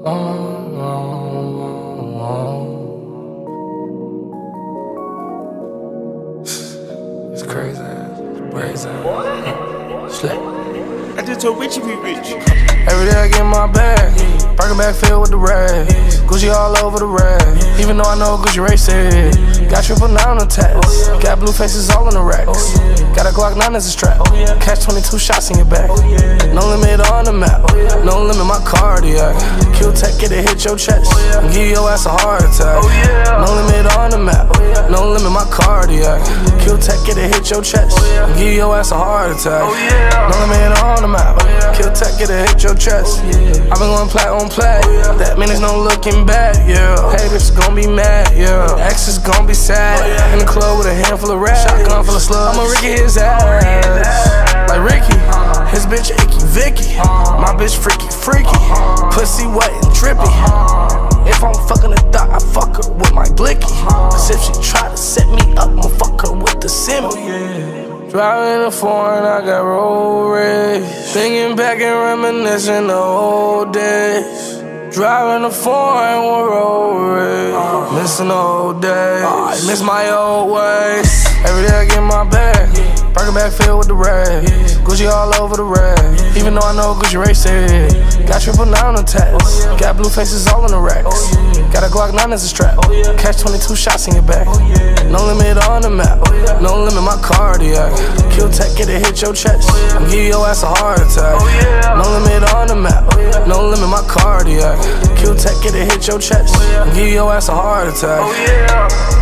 It's crazy. Crazy. Slap. I just told Richie we rich. Every day I get my bag. Birkin bag filled with the rags. Gucci all over the rag. Even though I know Gucci race it. Got triple nine on test. Got blue faces all in the racks. Got a Glock 9 as a strap. Catch 22 shots in your back. No limit on the map. No limit my cardiac. Kill tech, get it hit your chest. Give your ass a heart attack. No limit Kill tech, get it hit your chest. And give your ass a heart attack. Oh, no limit on the map. Oh, Kill tech, get it hit your chest. Oh, I've been going plat on plat. That mean there's no looking back, yeah. Haters gon' be mad, yeah. Exes gon' be sad. In the club with a handful of rats. Shotgun full of slugs. I'ma Ricky his ass. Like Ricky. Uh-huh. His bitch icky Vicky. Uh-huh. My bitch freaky freaky. Uh-huh. Pussy wet and drippy. If I'm fucking a dot, I fuck her with my blicky. If she try to set me up, I'ma fuck her with the semi. Oh, Driving a foreign, I got road rage. Thinking back and reminiscing the old days. Driving a foreign with road rage. Uh. Missing the old days. Miss my old ways. Every day I get my bag. Bag filled with the rags. Gucci all over the rag. Even though I know Gucci race it. Got triple nine on test. Got blue faces all in the racks. Got a Glock 9 as a strap. Catch 22 shots in your back. No limit on the map. No limit my cardiac. Kill tech, get it hit your chest. And give your ass a heart attack. No limit on the map. No limit my cardiac. Kill tech, get it hit your chest. And give your ass a heart attack.